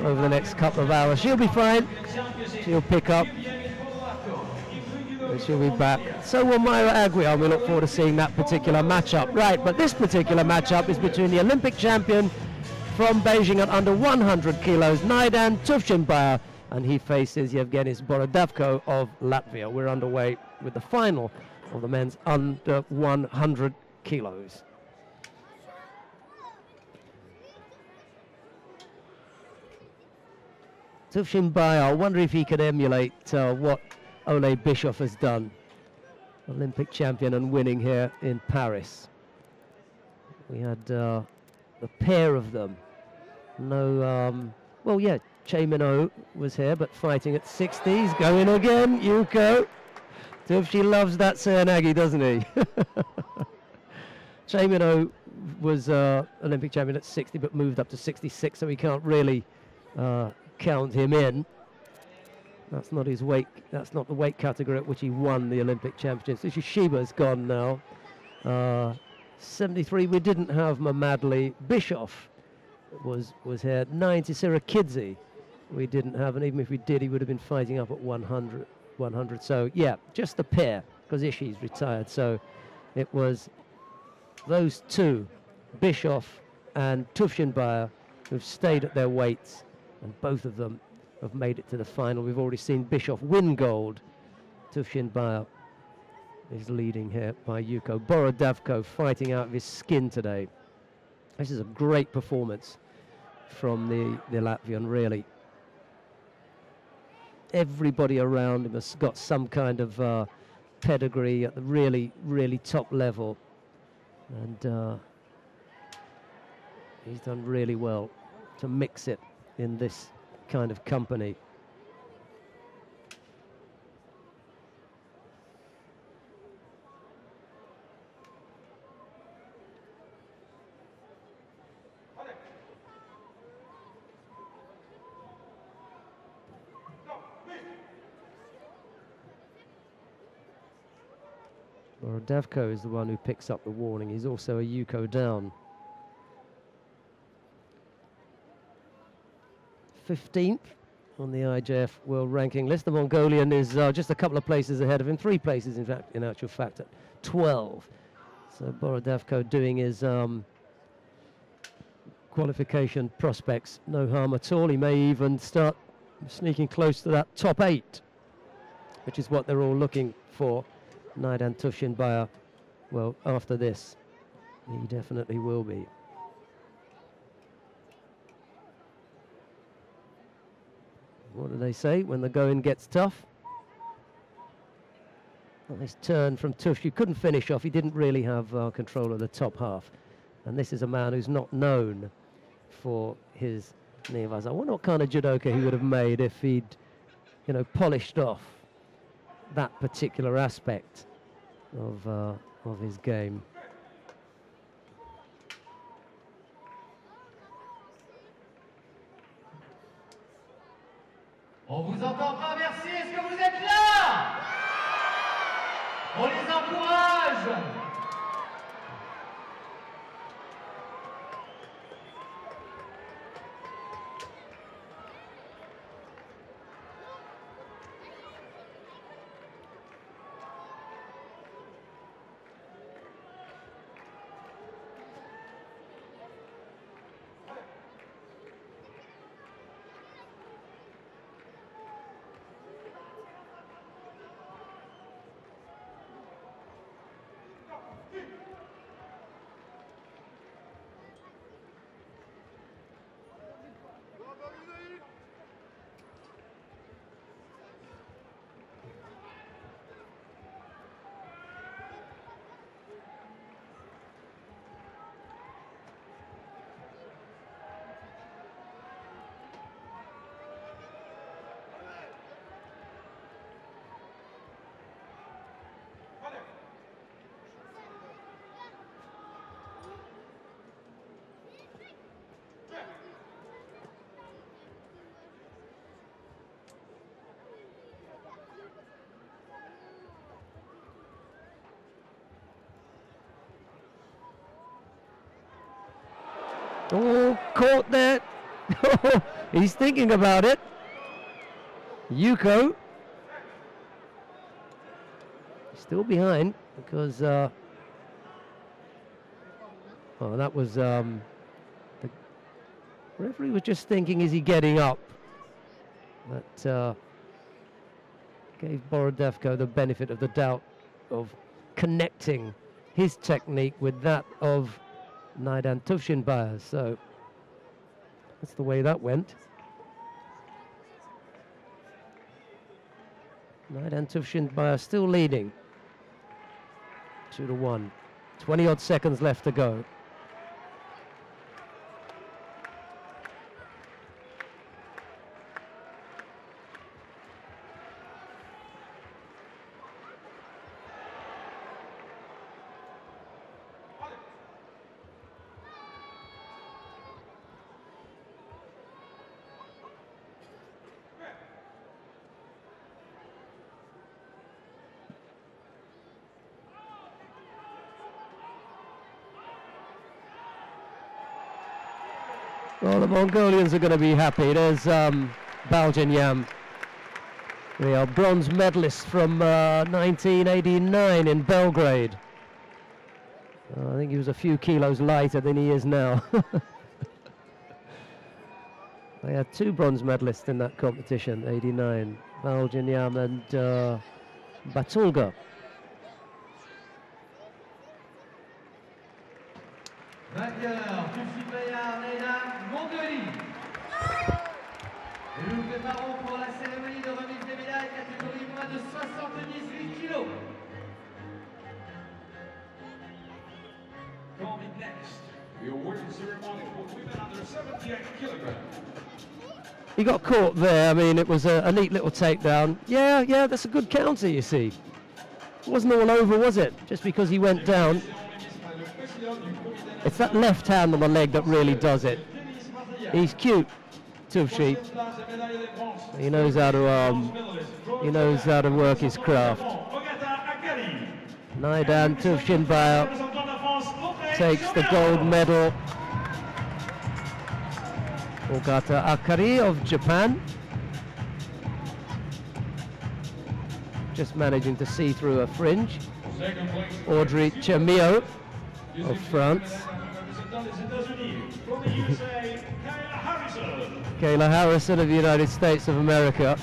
over the next couple of hours. She'll be fine. She'll pick up. And she'll be back. So will Mayra Aguiar. We look forward to seeing that particular matchup. Right, but this particular matchup is between the Olympic champion from Beijing at under 100 kilos, Naidan Tuvshinbayar, and he faces Jevgenijs Borodavko of Latvia. We're underway with the final of the men's under 100 kilos. Tuvshinbayar, I wonder if he could emulate uh, what Ole Bischof has done. Olympic champion and winning here in Paris. We had uh, pair of them. No, um, well, yeah, Choi Min-ho was here, but fighting at 60. He's going again, Yuko. Tufshi loves that Seoinage, doesn't he? Choi Min-ho was uh, Olympic champion at 60, but moved up to 66, so he can't really uh, count him in. That's not his weight. That's not the weight category at which he won the Olympic Championships. Uchishiba's gone now. Uh, 73. We didn't have Mammadli Bischof was was here. 90. Tsirekidze. We didn't have, and even if we did, he would have been fighting up at 100. 100. So yeah, just the pair because Ishii's retired. So it was those two, Bischof and Tuvshinbayar, who've stayed at their weights, and both of them have made it to the final. We've already seen Bischof win gold. Tuvshinbayar is leading here by Yuko. Borodavko fighting out of his skin today. This is a great performance from the, the Latvian, really. Everybody around him has got some kind of uh, pedigree at the really, really top level. And uh, he's done really well to mix it in this kind of company. Borodavko is the one who picks up the warning. He's also a Yuko down. 15th on the IJF World Ranking list. The Mongolian is uh, just a couple of places ahead of him, three places in fact, in actual fact, at 12. So Borodavko doing his um, qualification prospects no harm at all. He may even start sneaking close to that top eight, which is what they're all looking for. Naidan Tuvshinbayar, well, after this, he definitely will be. What do they say when the going gets tough? This turn from Tush, you couldn't finish off. He didn't really have uh, control of the top half. And this is a man who's not known for his ne-waza. I wonder what kind of judoka he would have made if he'd, you know, polished off that particular aspect of, uh, of his game. On vous entend pas, merci. Est-ce que vous êtes là? On les encourage Oh, caught that. He's thinking about it. Yuko still behind because uh, oh that was um, the referee was just thinking is he getting up that uh, gave Borodavko the benefit of the doubt of connecting his technique with that of Naidan Tuvshinbayar so that's the way that went. Naidan Tuvshinbayar still leading. Two to one. 20 odd seconds left to go. Well, the Mongolians are going to be happy. There's um, Baljanyam, the uh, bronze medalists from uh, 1989 in Belgrade. Uh, I think he was a few kilos lighter than he is now. they had two bronze medalists in that competition, 89, Baljanyam and uh, Batulga. Vainqueur, Tufsipaya Neidan, Mongolie. Et nous nous préparons pour la cérémonie de remise des médailles catégorie moins de 78 kilos. Coming next, the award ceremony for women under 78 kilograms. He got caught there. I mean, it was a, a neat little takedown. Yeah, yeah, that's a good counter, you see. It wasn't all over, was it? Just because he went down. It's that left hand on the leg that really does it. He's cute, Tufshi. He knows how to um, he knows how to work his craft. Naidan Tuvshinbayar takes the gold medal. Ogata Akari of Japan. Just managing to see through a fringe. Audrey Tcheuméo of France. Kayla Harrison of the United States of America.